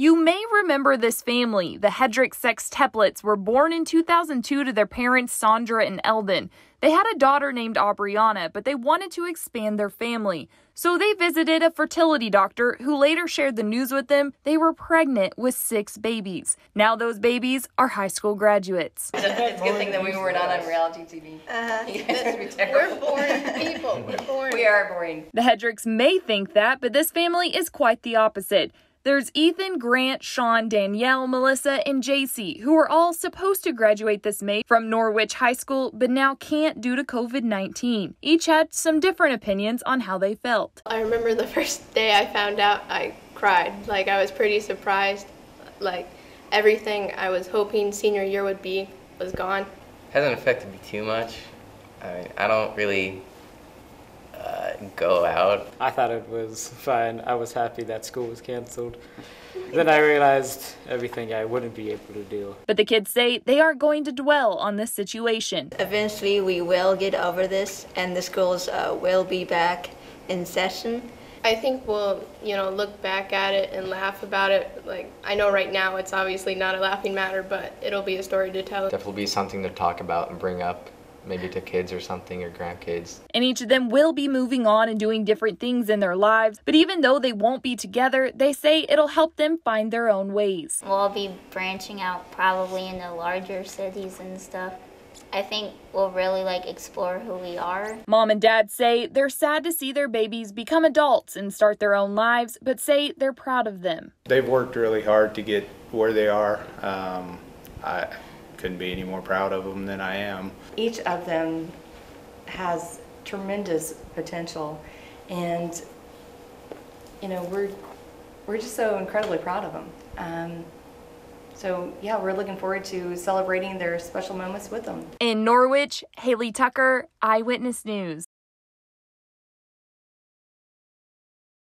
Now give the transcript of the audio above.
You may remember this family. The Hedrick sextuplets were born in 2002 to their parents, Sandra and Eldon. They had a daughter named Aubriana, but they wanted to expand their family. So they visited a fertility doctor who later shared the news with them they were pregnant with six babies. Now those babies are high school graduates. It's a good thing that we were not on reality TV. Uh-huh. You guys would be We're terrible. boring people. We're boring. We are boring. The Hedricks may think that, but this family is quite the opposite. There's Ethan, Grant, Sean, Danielle, Melissa, and JC, who are all supposed to graduate this May from Norwich High School, but now can't due to COVID 19. Each had some different opinions on how they felt. I remember the first day I found out, I cried. Like, I was pretty surprised. Like, everything I was hoping senior year would be was gone. hasn't affected me too much. I mean, I don't really go out. I thought it was fine. I was happy that school was canceled. then I realized everything I wouldn't be able to do. But the kids say they aren't going to dwell on this situation. Eventually, we will get over this, and the schools uh, will be back in session. I think we'll, you know, look back at it and laugh about it. Like, I know right now it's obviously not a laughing matter, but it'll be a story to tell. Definitely be something to talk about and bring up, maybe to kids or something or grandkids. And each of them will be moving on and doing different things in their lives. But even though they won't be together, they say it'll help them find their own ways. We'll all be branching out probably into larger cities and stuff. I think we'll really like explore who we are. Mom and dad say they're sad to see their babies become adults and start their own lives, but say they're proud of them. They've worked really hard to get where they are. Um, I couldn't be any more proud of them than I am. Each of them has tremendous potential, and you know we're we're just so incredibly proud of them. Um, so yeah, we're looking forward to celebrating their special moments with them. In Norwich, Haley Tucker, Eyewitness News.